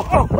Oh.